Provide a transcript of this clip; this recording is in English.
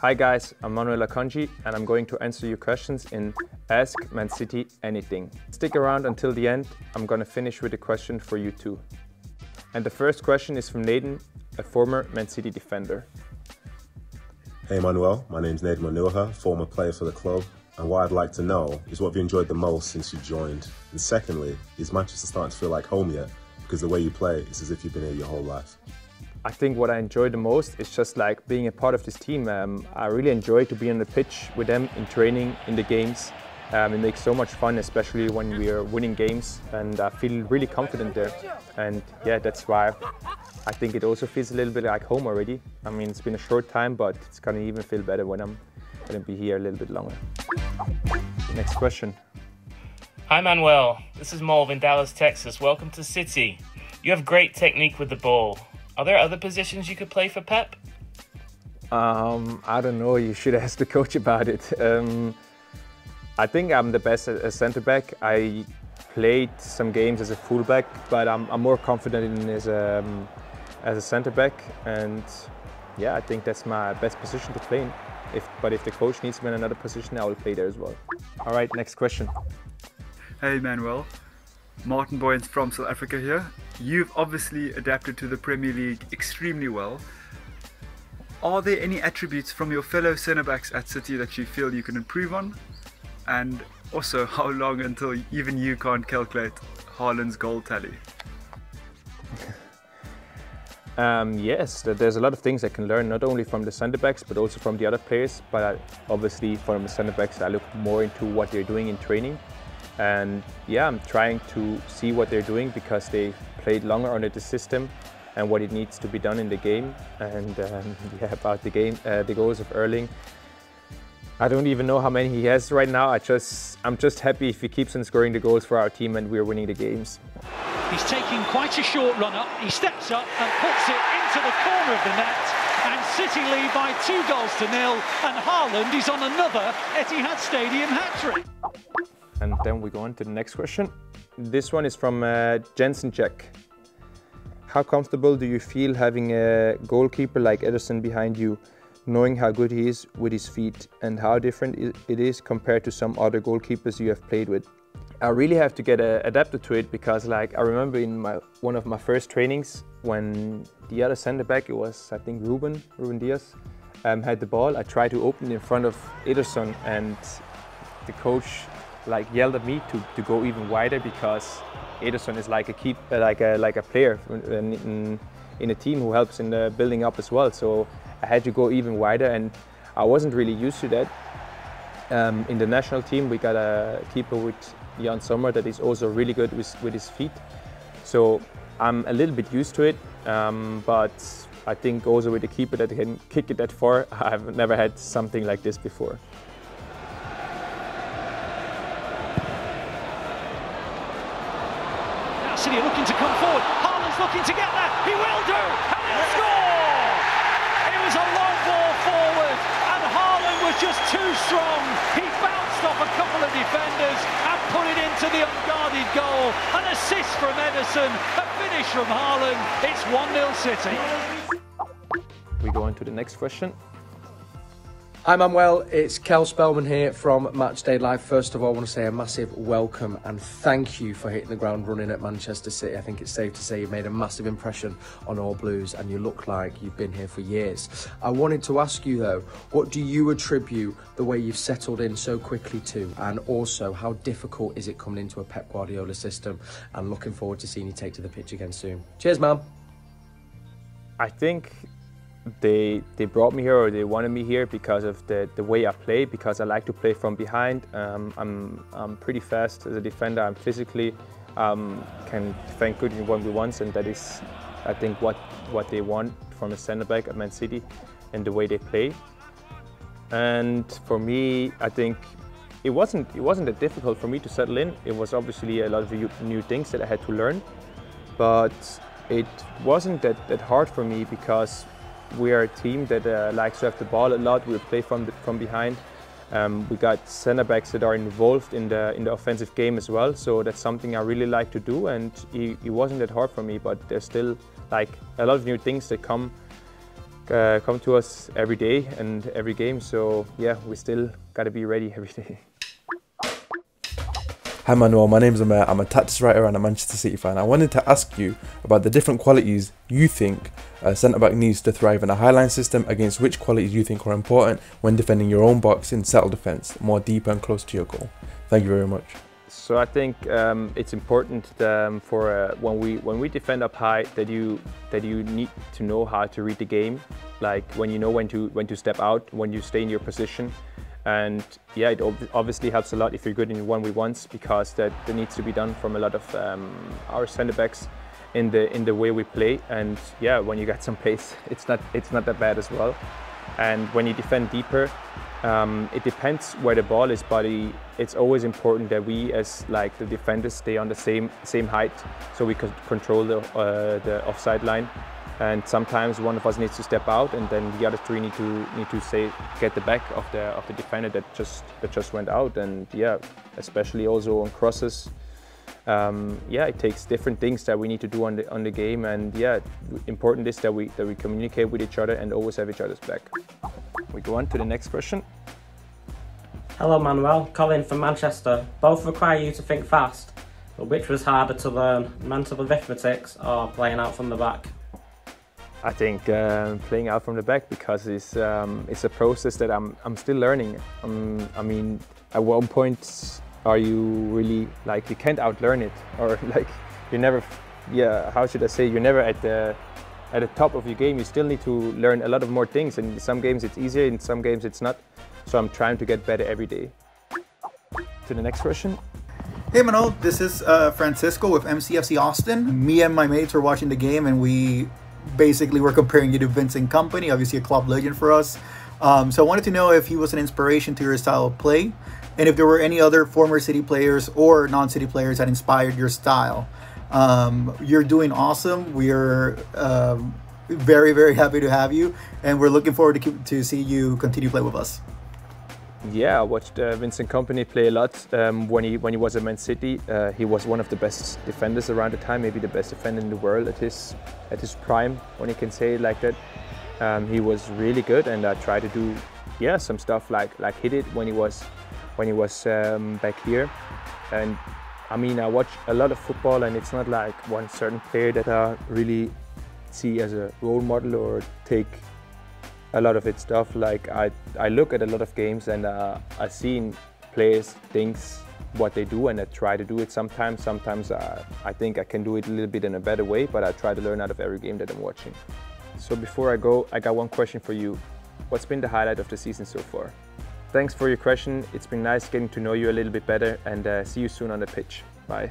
Hi guys, I'm Manuel Akanji and I'm going to answer your questions in Ask Man City Anything. Stick around until the end, I'm gonna finish with a question for you too. And the first question is from Nedum, a former Man City defender. Hey Manuel, my name's Nedum Onuoha, former player for the club. And what I'd like to know is what have you enjoyed the most since you joined? And secondly, is Manchester starting to feel like home yet? Because the way you play is as if you've been here your whole life. I think what I enjoy the most is just like being a part of this team. Um, I really enjoy to be on the pitch with them in training, in the games. Um, it makes so much fun, especially when we are winning games, and I feel really confident there. And yeah, that's why I think it also feels a little bit like home already. I mean, it's been a short time, but it's gonna even feel better when I'm gonna be here a little bit longer. Next question. Hi Manuel, this is Mulv in Dallas, Texas. Welcome to City. You have great technique with the ball. Are there other positions you could play for Pep? Um, I don't know. You should ask the coach about it. Um, I think I'm the best as a centre back. I played some games as a fullback, but I'm, I'm more confident in as a, um, as a centre back. And yeah, I think that's my best position to play in. If, but if the coach needs me in another position, I will play there as well. All right, next question. Hey Manuel, Martin Boyens from South Africa here. You've obviously adapted to the Premier League extremely well. Are there any attributes from your fellow centre backs at City that you feel you can improve on? And also, how long until even you can't calculate Haaland's goal tally? Um, yes, there's a lot of things I can learn, not only from the centre backs, but also from the other players. But I, obviously, from the centre backs, I look more into what they're doing in training. And yeah, I'm trying to see what they're doing because they played longer under the system and what it needs to be done in the game. And um, yeah, about the game, uh, the goals of Erling. I don't even know how many he has right now. I just, I'm just happy if he keeps on scoring the goals for our team and we're winning the games. He's taking quite a short run up. He steps up and puts it into the corner of the net. And City lead by two goals to nil. And Haaland is on another Etihad Stadium hat-trick. And then we go on to the next question. This one is from uh, Jensen Jack. How comfortable do you feel having a goalkeeper like Ederson behind you, knowing how good he is with his feet and how different it is compared to some other goalkeepers you have played with? I really have to get uh, adapted to it because like I remember in my one of my first trainings when the other centre back, it was I think Ruben, Ruben Dias, um, had the ball. I tried to open in front of Ederson and the coach like yelled at me to, to go even wider because Ederson is like a uh, like a like a player in, in, in a team who helps in the building up as well. So I had to go even wider, and I wasn't really used to that. Um, in the national team, we got a keeper with Yann Sommer that is also really good with, with his feet. So I'm a little bit used to it, um, but I think also with a keeper that can kick it that far, I've never had something like this before. Looking to get there. He will do. And he'll score. It was a long ball forward, and Haaland was just too strong. He bounced off a couple of defenders and put it into the unguarded goal. An assist from Ederson. a finish from Haaland. It's 1-0 City. We go on to the next question. Hi Manuel, it's Kel Spellman here from Matchday Live. First of all, I want to say a massive welcome and thank you for hitting the ground running at Manchester City. I think it's safe to say you've made a massive impression on All Blues and you look like you've been here for years. I wanted to ask you though, what do you attribute the way you've settled in so quickly to? And also, how difficult is it coming into a Pep Guardiola system? And looking forward to seeing you take to the pitch again soon. Cheers, man. I think they they brought me here or they wanted me here because of the, the way I play, because I like to play from behind. Um, I'm, I'm pretty fast as a defender, I'm physically, um, can defend good in 1v1s and that is, I think, what, what they want from a centre back at Man City and the way they play. And for me, I think it wasn't, it wasn't that difficult for me to settle in. It was obviously a lot of new things that I had to learn, but it wasn't that, that hard for me because we are a team that uh, likes to have the ball a lot. We play from the, from behind. Um, we got centre backs that are involved in the in the offensive game as well. So that's something I really like to do, and it, it wasn't that hard for me. But there's still like a lot of new things that come uh, come to us every day and every game. So yeah, we still got to be ready every day. Hi Manuel, my name is Amer. I'm a tactics writer and a Manchester City fan. I wanted to ask you about the different qualities you think a centre back needs to thrive in a highline system against which qualities you think are important when defending your own box in settled defence, more deep and close to your goal. Thank you very much. So I think um, it's important um, for uh, when we when we defend up high that you that you need to know how to read the game, like when you know when to when to step out, when you stay in your position, and yeah, it obviously helps a lot if you're good in one v ones because that, that needs to be done from a lot of um, our centre backs in the in the way we play. And yeah, when you get some pace, it's not it's not that bad as well. And when you defend deeper, um, it depends where the ball is, but it's always important that we, as like the defenders, stay on the same same height so we can control the uh, the offside line and sometimes one of us needs to step out and then the other three need to need to say get the back of the of the defender that just that just went out. And yeah especially also on crosses um, yeah it takes different things that we need to do on the on the game. And yeah important is that we that we communicate with each other and always have each other's back. We go on to the next question. Hello manuel. Colin from manchester. Both require you to think fast but which was harder to learn? Mental arithmetics or playing out from the back I think uh, playing out from the back because it's um, it's a process that I'm I'm still learning. Um, I mean, at one point, are you really like you can't outlearn it, or like you never, yeah, how should I say? You're never at the at the top of your game. You still need to learn a lot of more things. And in some games it's easier, in some games it's not. So I'm trying to get better every day. To the next question. Hey Manol, this is uh, Francisco with MCFC Austin. Me and my mates were watching the game and we basically we're comparing you to Vincent Kompany, obviously a club legend for us. Um, so I wanted to know if he was an inspiration to your style of play, and if there were any other former City players or non-City players that inspired your style. Um, you're doing awesome. We're um, very very happy to have you, and we're looking forward to keep, to see you continue to play with us. Yeah, I watched uh, Vincent Kompany play a lot um, when he when he was at Man City. Uh, he was one of the best defenders around the time, maybe the best defender in the world at his at his prime, when you can say it like that. Um, he was really good, and I tried to do yeah some stuff like like hit it when he was when he was um, back here. And I mean, I watch a lot of football, and it's not like one certain player that I really see as a role model or take a lot of it stuff. Like I, I look at a lot of games and uh, I see players things what they do and I try to do it sometimes. Sometimes uh, I think I can do it a little bit in a better way, but I try to learn out of every game that I'm watching. So before I go, I got one question for you. What's been the highlight of the season so far? Thanks for your question. It's been nice getting to know you a little bit better and uh, see you soon on the pitch. Bye.